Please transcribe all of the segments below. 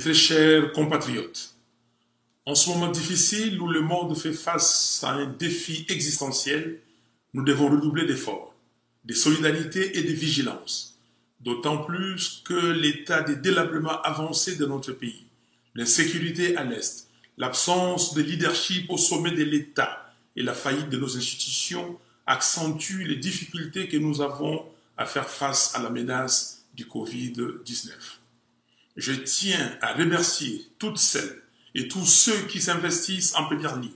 très chers compatriotes, en ce moment difficile où le monde fait face à un défi existentiel, nous devons redoubler d'efforts, de solidarité et de vigilance, d'autant plus que l'état de délabrement avancé de notre pays, l'insécurité à l'Est, l'absence de leadership au sommet de l'État et la faillite de nos institutions accentuent les difficultés que nous avons à faire face à la menace du Covid-19 je tiens à remercier toutes celles et tous ceux qui s'investissent en première ligne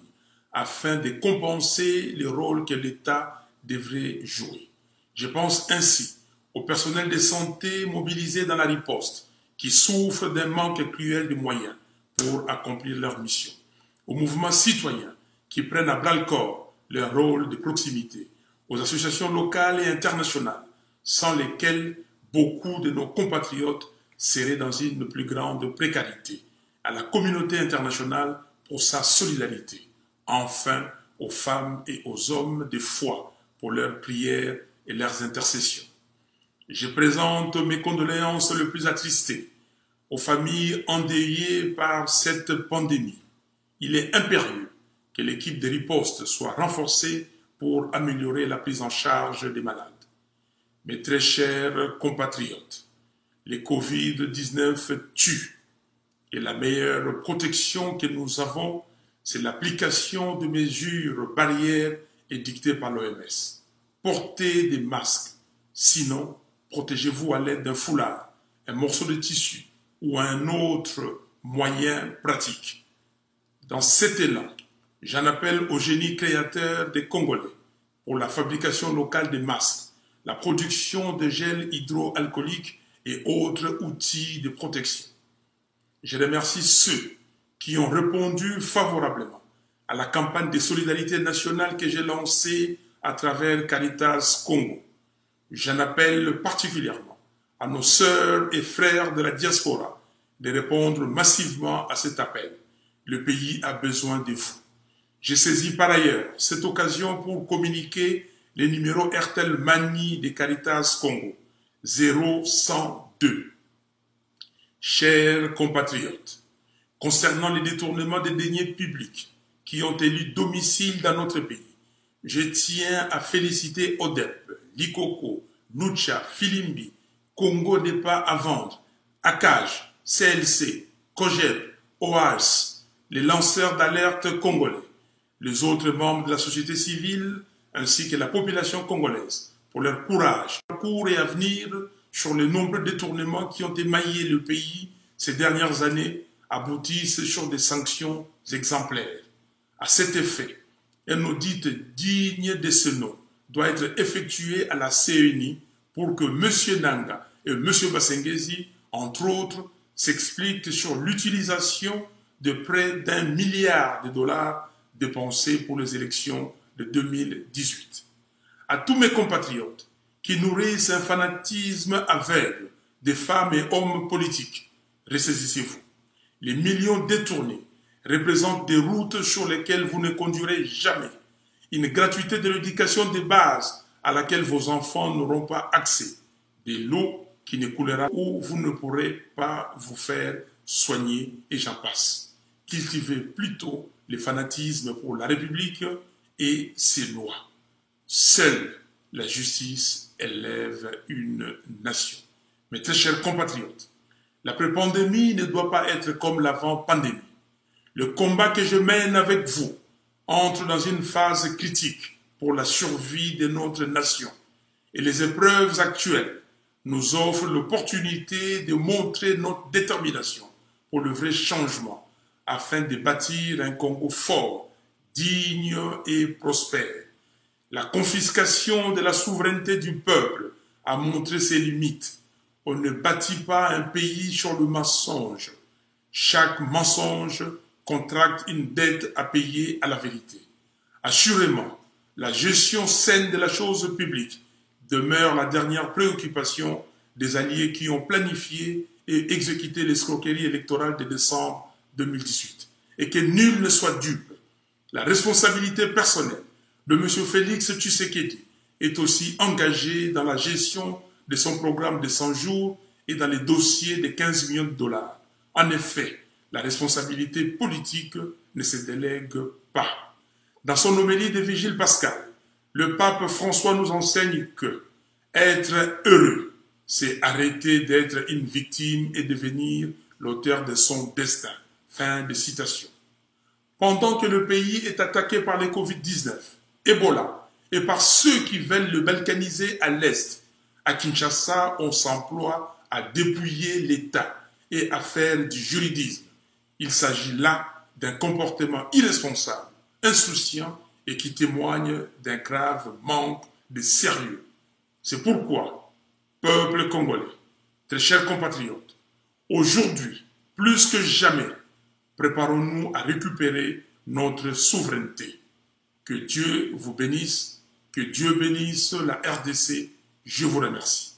afin de compenser le rôle que l'État devrait jouer. Je pense ainsi au personnel de santé mobilisé dans la riposte qui souffre d'un manque cruel de moyens pour accomplir leur mission, aux mouvements citoyens qui prennent à bras le corps leur rôle de proximité, aux associations locales et internationales sans lesquelles beaucoup de nos compatriotes serait dans une plus grande précarité, à la communauté internationale pour sa solidarité, enfin aux femmes et aux hommes de foi pour leurs prières et leurs intercessions. Je présente mes condoléances les plus attristées aux familles endeuillées par cette pandémie. Il est impérieux que l'équipe de riposte soit renforcée pour améliorer la prise en charge des malades. Mes très chers compatriotes, les Covid-19 tuent. Et la meilleure protection que nous avons, c'est l'application de mesures barrières édictées par l'OMS. Portez des masques. Sinon, protégez-vous à l'aide d'un foulard, un morceau de tissu ou un autre moyen pratique. Dans cet élan, j'en appelle au génie créateur des Congolais pour la fabrication locale des masques, la production de gel hydroalcoolique et autres outils de protection. Je remercie ceux qui ont répondu favorablement à la campagne de solidarité nationale que j'ai lancée à travers Caritas Congo. J'en appelle particulièrement à nos sœurs et frères de la diaspora de répondre massivement à cet appel. Le pays a besoin de vous. J'ai saisi par ailleurs cette occasion pour communiquer les numéros RTL Mani de Caritas Congo 0102. Chers compatriotes, concernant les détournements des deniers publics qui ont élu domicile dans notre pays, je tiens à féliciter ODEP, Likoko, Nucha, Filimbi, Congo pas à vendre, ACAJ, CLC, COGEP, OAS, les lanceurs d'alerte congolais, les autres membres de la société civile ainsi que la population congolaise pour leur courage, court et avenir sur les nombreux détournements qui ont émaillé le pays ces dernières années aboutissent sur des sanctions exemplaires. À cet effet, un audit digne de ce nom doit être effectué à la CENI pour que M. Nanga et M. Basengezi, entre autres, s'expliquent sur l'utilisation de près d'un milliard de dollars dépensés pour les élections de 2018 à tous mes compatriotes qui nourrissent un fanatisme aveugle des femmes et hommes politiques, ressaisissez-vous. Les millions détournés représentent des routes sur lesquelles vous ne conduirez jamais, une gratuité de l'éducation de base à laquelle vos enfants n'auront pas accès, de l'eau qui ne coulera où vous ne pourrez pas vous faire soigner et j'en passe. Cultivez plutôt le fanatisme pour la République et ses lois. Seule la justice élève une nation. Mes très chers compatriotes, la pré-pandémie ne doit pas être comme l'avant-pandémie. Le combat que je mène avec vous entre dans une phase critique pour la survie de notre nation. Et les épreuves actuelles nous offrent l'opportunité de montrer notre détermination pour le vrai changement afin de bâtir un Congo fort, digne et prospère. La confiscation de la souveraineté du peuple a montré ses limites. On ne bâtit pas un pays sur le mensonge. Chaque mensonge contracte une dette à payer à la vérité. Assurément, la gestion saine de la chose publique demeure la dernière préoccupation des alliés qui ont planifié et exécuté l'escroquerie électorale de décembre 2018. Et que nul ne soit dupe. La responsabilité personnelle le monsieur Félix Tshisekedi est aussi engagé dans la gestion de son programme de 100 jours et dans les dossiers de 15 millions de dollars. En effet, la responsabilité politique ne se délègue pas. Dans son homélie de Vigile Pascal, le pape François nous enseigne que être heureux, c'est arrêter d'être une victime et devenir l'auteur de son destin. Fin de citation. Pendant que le pays est attaqué par les Covid-19, Ebola, et par ceux qui veulent le balkaniser à l'Est, à Kinshasa, on s'emploie à dépouiller l'État et à faire du juridisme. Il s'agit là d'un comportement irresponsable, insouciant et qui témoigne d'un grave manque de sérieux. C'est pourquoi, peuple congolais, très chers compatriotes, aujourd'hui, plus que jamais, préparons-nous à récupérer notre souveraineté. Que Dieu vous bénisse, que Dieu bénisse la RDC. Je vous remercie.